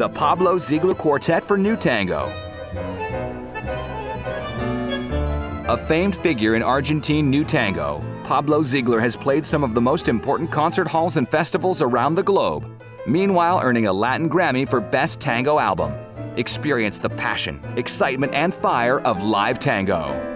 the Pablo Ziegler Quartet for New Tango. A famed figure in Argentine new tango, Pablo Ziegler has played some of the most important concert halls and festivals around the globe, meanwhile earning a Latin Grammy for Best Tango Album. Experience the passion, excitement, and fire of live tango.